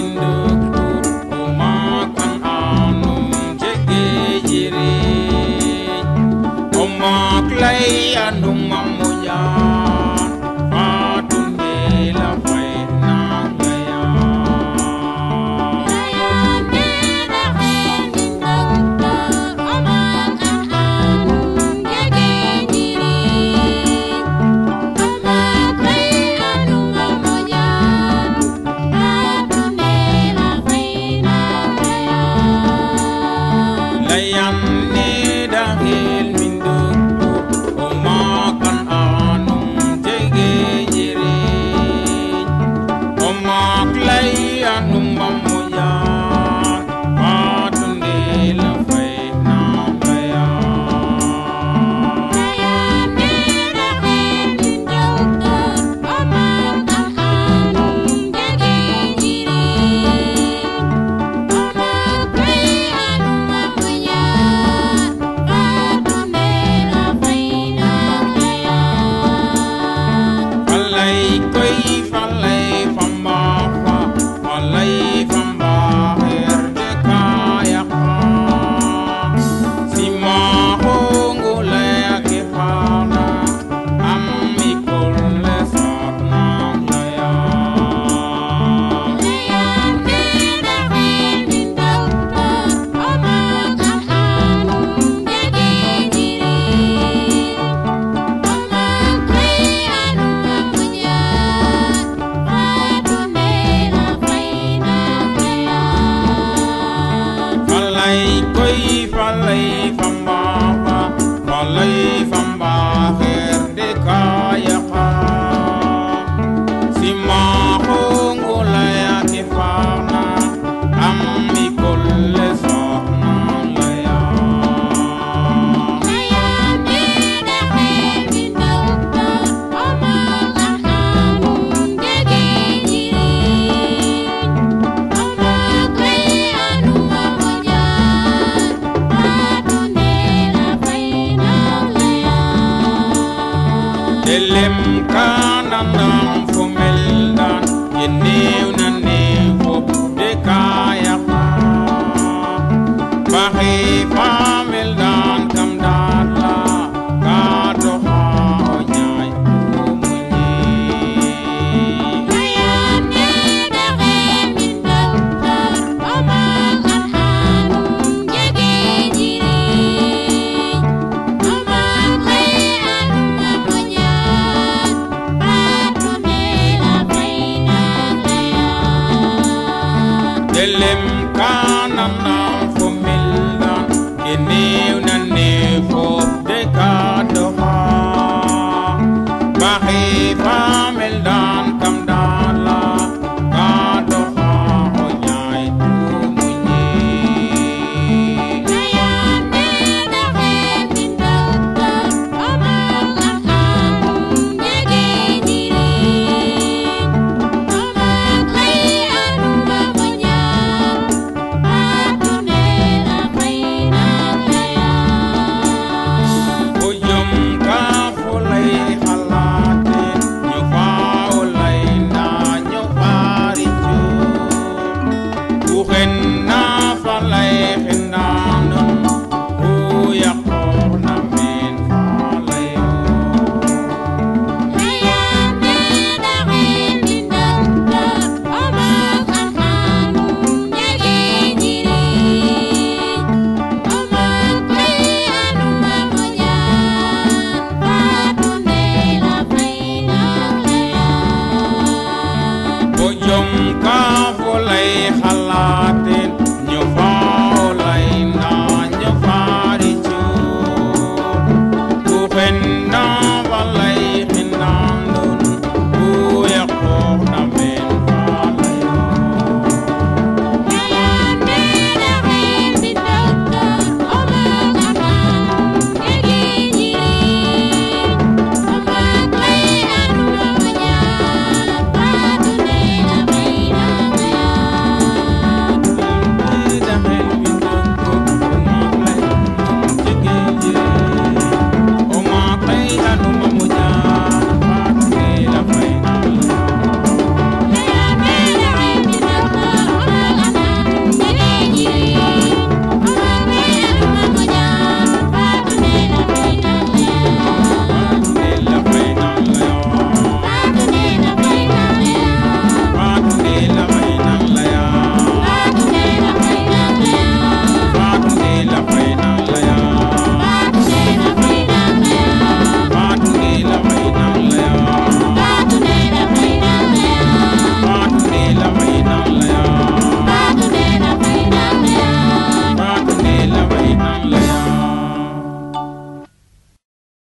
window. Layam Elem kananam fumeldan yenneuna Elim kanan nam fumillan Iniunan